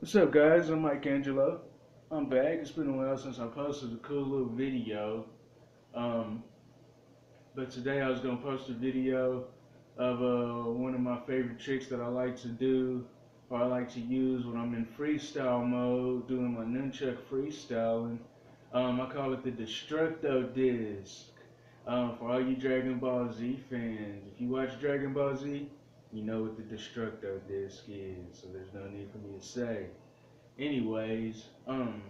What's up, guys? I'm Mike Angelo. I'm back. It's been a while since I posted a cool little video. Um, but today I was gonna post a video of uh, one of my favorite tricks that I like to do or I like to use when I'm in freestyle mode, doing my nunchuck freestyling. Um, I call it the Destructo Disc. Um, for all you Dragon Ball Z fans, if you watch Dragon Ball Z, you know what the Destructo Disc is, so there's no need for me to say. Anyways, um,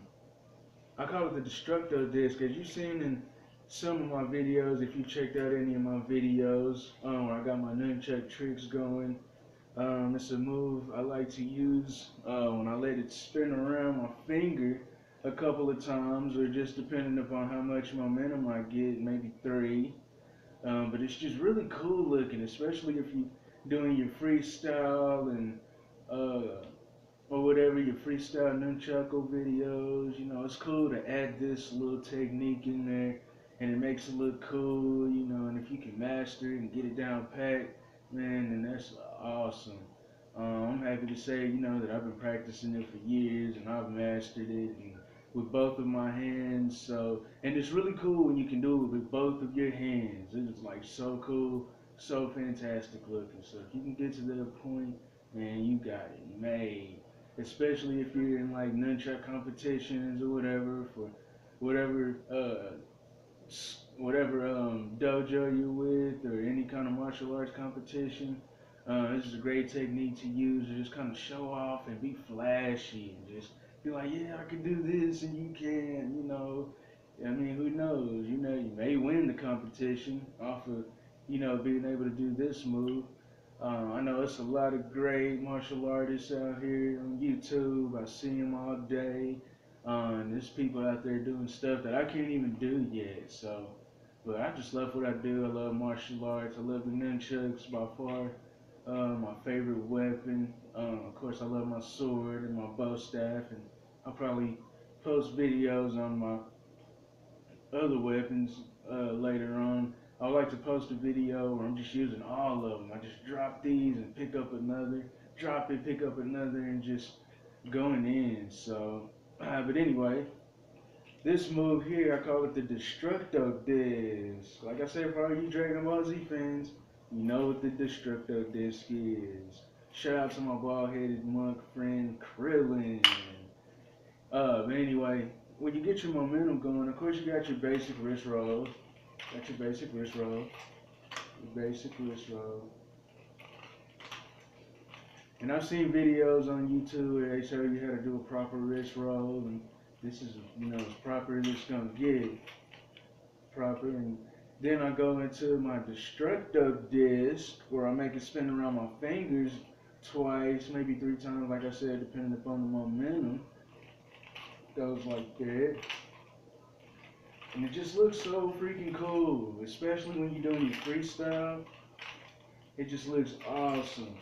I call it the Destructo Disc, as you've seen in some of my videos, if you checked out any of my videos, um, where I got my nunchuck tricks going, um, it's a move I like to use uh, when I let it spin around my finger a couple of times, or just depending upon how much momentum I get, maybe three. Um, but it's just really cool looking, especially if you're doing your freestyle and uh, or whatever your freestyle nunchaku videos. You know, it's cool to add this little technique in there, and it makes it look cool. You know, and if you can master it and get it down pat, man, then that's awesome. Um, I'm happy to say, you know, that I've been practicing it for years and I've mastered it. And, with both of my hands. So, and it's really cool when you can do it with both of your hands. It's like so cool, so fantastic looking. So if you can get to that point, man, you got it made. Especially if you're in like nunchuck competitions or whatever for whatever uh whatever um dojo you're with or any kind of martial arts competition. Uh, this is a great technique to use to just kind of show off and be flashy and just be like, yeah, I can do this and you can, you know. I mean, who knows? You know, you may win the competition off of, you know, being able to do this move. Uh, I know it's a lot of great martial artists out here on YouTube. I see them all day. Uh, there's people out there doing stuff that I can't even do yet. So, but I just love what I do. I love martial arts. I love the nunchucks by far. Uh, my favorite weapon. Um, of course, I love my sword and my bow staff, and I'll probably post videos on my other weapons uh, later on. Like to post a video I'm just using all of them. I just drop these and pick up another, drop it, pick up another, and just going in. So, uh, but anyway, this move here, I call it the Destructo Disc. Like I said, for all you Dragon Ball Z fans, you know what the Destructo Disc is. Shout out to my bald-headed monk friend Krillin. Uh, but anyway, when you get your momentum going, of course you got your basic wrist rolls. Got your basic wrist roll. Your basic wrist roll. And I've seen videos on YouTube where they show you how to do a proper wrist roll, and this is, you know, as proper as it's gonna get. Proper, and then I go into my destructive disc, where I make it spin around my fingers twice, maybe three times, like I said, depending upon the momentum. Goes like that. And it just looks so freaking cool, especially when you're doing your freestyle. It just looks awesome.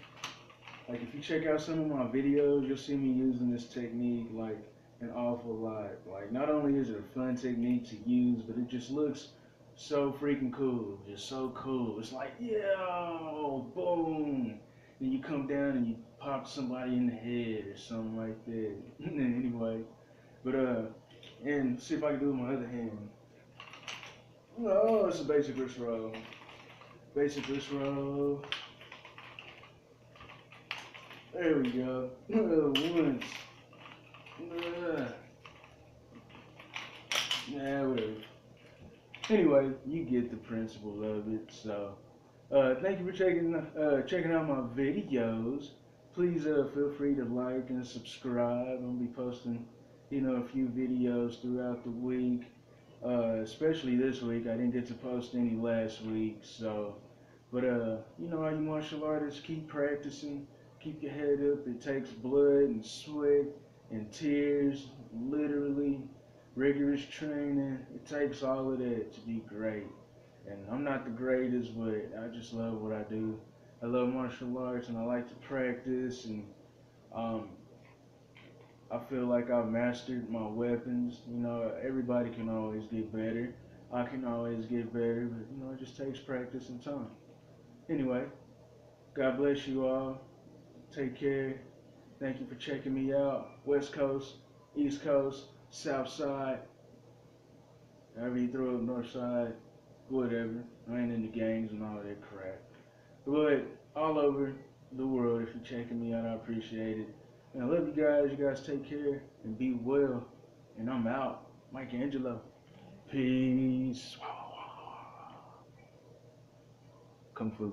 Like if you check out some of my videos, you'll see me using this technique like an awful lot. Like not only is it a fun technique to use, but it just looks so freaking cool. Just so cool. It's like, yeah, boom. Then you come down and you pop somebody in the head or something like that. anyway, but uh, and see if I can do it with my other hand. Oh, it's a basic wrist roll. Basic wrist roll. There we go. Once. Yeah, whatever. Anyway, you get the principle of it. So, uh, thank you for checking uh, checking out my videos. Please uh, feel free to like and subscribe. I'll be posting, you know, a few videos throughout the week. Uh, especially this week, I didn't get to post any last week. So, but uh, you know, how you martial artists keep practicing, keep your head up. It takes blood and sweat and tears, literally rigorous training. It takes all of that to be great. And I'm not the greatest, but I just love what I do. I love martial arts and I like to practice and um, I feel like I've mastered my weapons. You know, everybody can always get better. I can always get better, but you know, it just takes practice and time. Anyway, God bless you all. Take care. Thank you for checking me out. West Coast, East Coast, South Side. However you throw it, North Side, whatever. I ain't into gangs and all that crap. But all over the world, if you're checking me out, I appreciate it. And I love you guys. You guys take care and be well. And I'm out. Mike Angelo. Peace. Kung Fu.